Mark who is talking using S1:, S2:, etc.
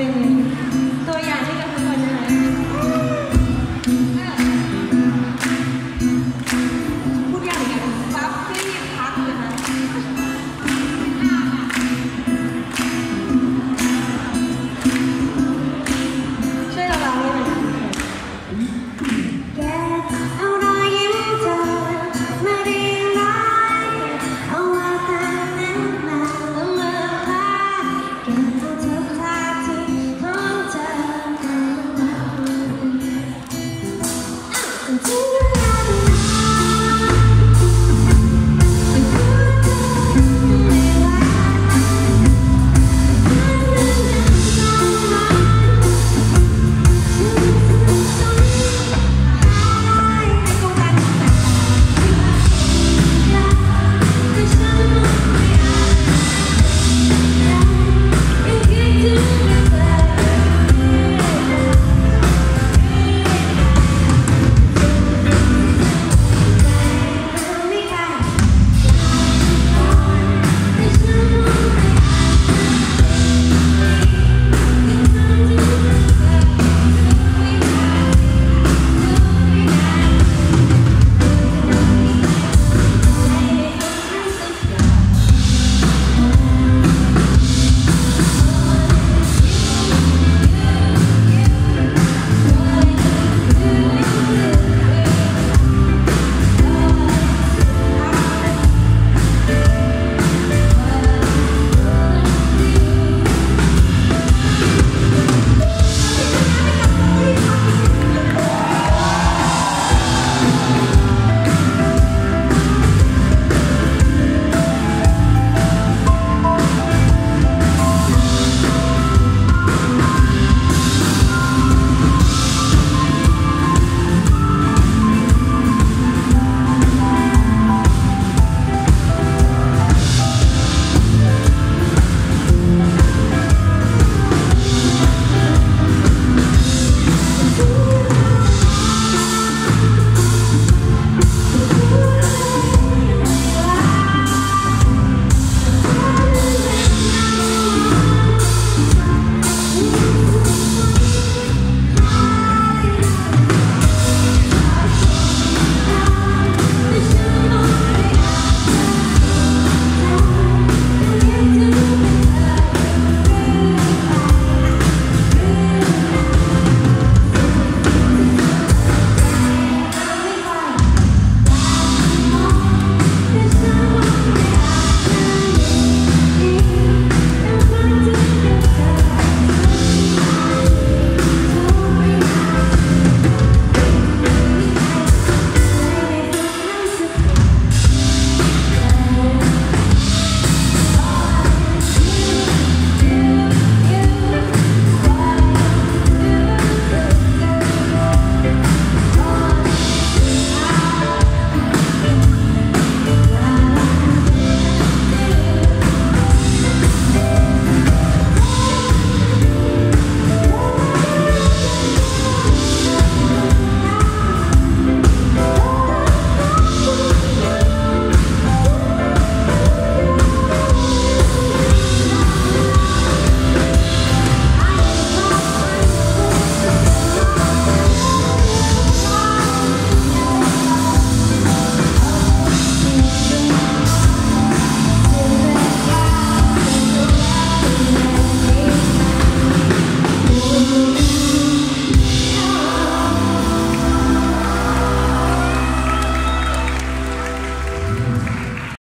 S1: been